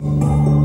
you